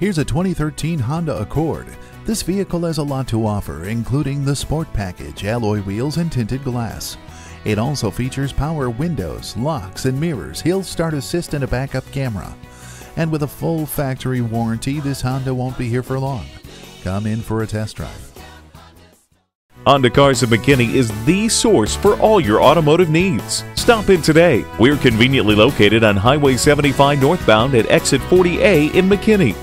Here's a 2013 Honda Accord. This vehicle has a lot to offer, including the Sport Package, alloy wheels, and tinted glass. It also features power windows, locks, and mirrors, hill start assist, and a backup camera. And with a full factory warranty, this Honda won't be here for long. Come in for a test drive. Honda Cars of McKinney is the source for all your automotive needs. Stop in today. We're conveniently located on Highway 75 northbound at exit 40A in McKinney.